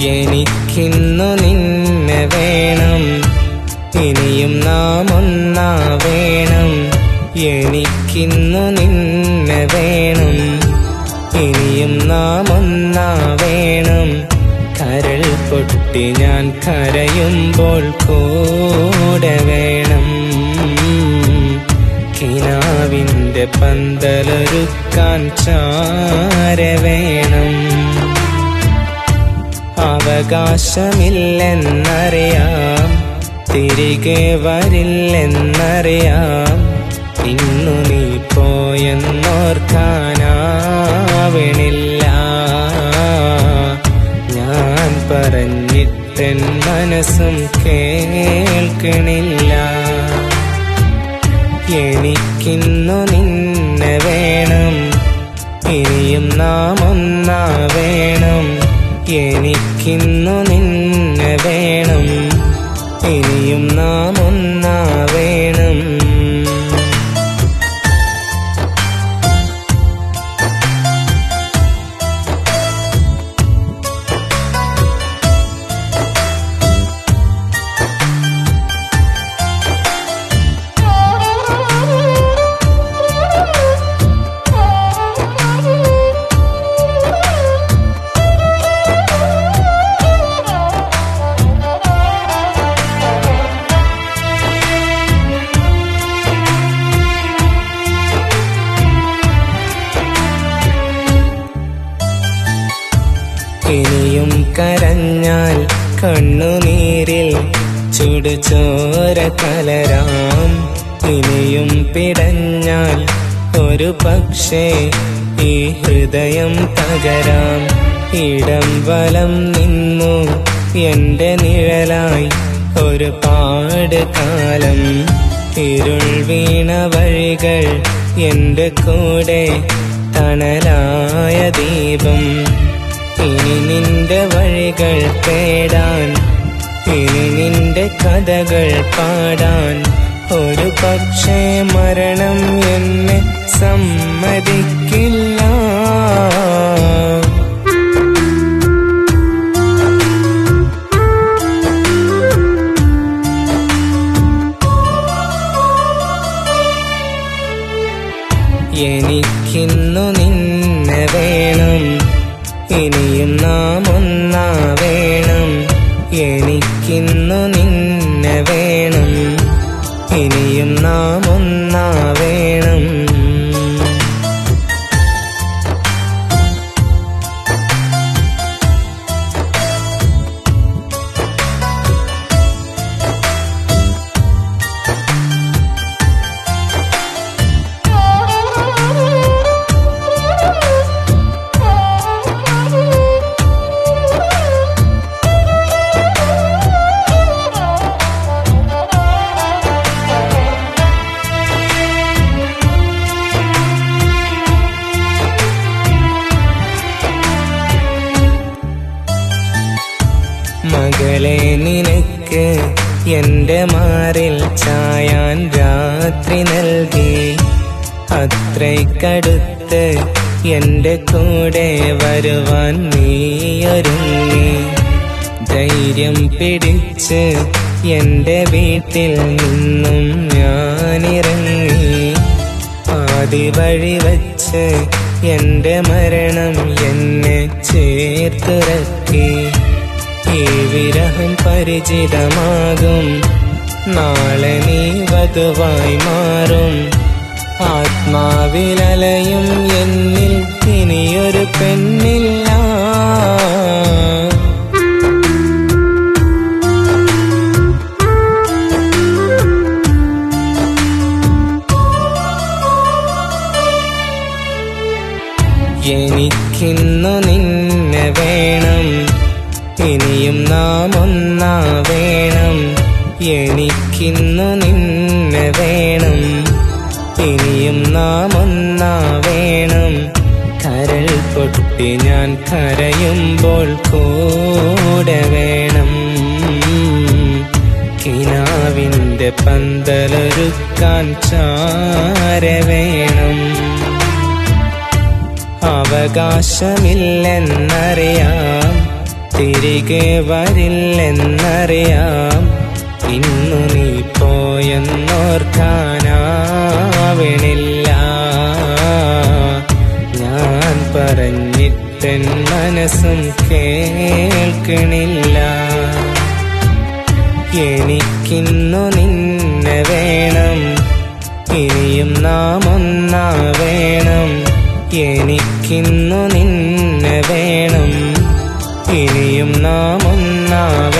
എനിക്കിന്നു നിന്നെ വേണം. ഇനിയും നാം ഒന്നാവേണം എനിക്കിന്നു നിന്നെ വേണം. ഇനിയും നാം ഒന്നാവേണം കരൾ പൊട്ടി ഞാൻ കരയുമ്പോൾ കൂടെ വേണം. കിനാവിന്റെ പന്തലൊരുക്കാൻ ചാര വേണം. അവകാശമില്ലെന്നറിയാം. തിരികെ വരില്ലെന്നറിയാം. ഇന്നു നീ പോയെന്നോർക്കാനാവണില്ല. ഞാൻ പറഞ്ഞിട്ടൻ മനസ്സും കേൾക്കണില്ല. എനിക്കിന്നു നിന്നെ വേണം. ഇനിയും നാം ഒന്നാ വേണം എനിക്കിന്നു നിന്നെ ഇനിയും കരഞ്ഞാൽ കണ്ണുനീരിൽ ചുടുചോര കലരാം. ഇനിയും പിടഞ്ഞാൽ ഒരു പക്ഷേ ഈ ഹൃദയം തകരാം. ഇടം വലം നിന്നു എന്റെ നിഴലായി ഒരു പാട് കാലം. ഇരുൾ വീണ വഴികൾ എന്റെ കൂടെ തണലായ ദീപം. ഇനി നിന്റെ വഴികൾ തേടാൻ ഇനി നിന്റെ കഥകൾ പാടാൻ. ഒരു പക്ഷേ മരണം എന്നെ സമ്മതിക്കില്ല. മകളെ നിനക്ക് എന്റെ മാറിൽ ചായാൻ രാത്രി നൽകി. അത്രയ്ക്കടുത്ത് എന്റെ കൂടെ വരുവാൻ നീയൊരുങ്ങി ധൈര്യം പിടിച്ച് എന്റെ വീട്ടിൽ നിന്നും ഞാനിറങ്ങി. ആദി വഴി വച്ച് എന്റെ മരണം എന്നെ ചേർത്തിറക്കി. ഈ വിരഹം പരിചിതമാകും. നാളെ നീ വധുവായി മാറും. ആത്മാവിലലയും എന്നിൽ ഇനിയൊരു പെണ്ണില്ല. എനിക്കിന്നു നിന്നെ വേണം. ഇനിയും നാം ഒന്നാ വേണം. എനിക്കിന്നു നിന്നെ വേണം. ഇനിയും നാം ഒന്നാ വേണം. കരൾ പൊട്ടി ഞാൻ കരയുമ്പോൾ കൂടെ വേണം. കിനാവിന്റെ പന്തലൊരുക്കാൻ ചാര വേണം. അവകാശമില്ലെന്നറിയാം. തിരികെ വരില്ലെന്നറിയാം. ഇന്നു നീ പോയെന്നോർക്കാനാവണില്ല. ഞാൻ പറഞ്ഞിട്ടൻ മനസ്സും കേൾക്കണില്ല. എനിക്കിന്നു നിന്നെ വേണം. ഇനിയും നാം ഒന്നാ വേണം എനിക്കിന്നു നിന്നെ വേണം. ഇനിയും നാം ഒന്നാ വേണം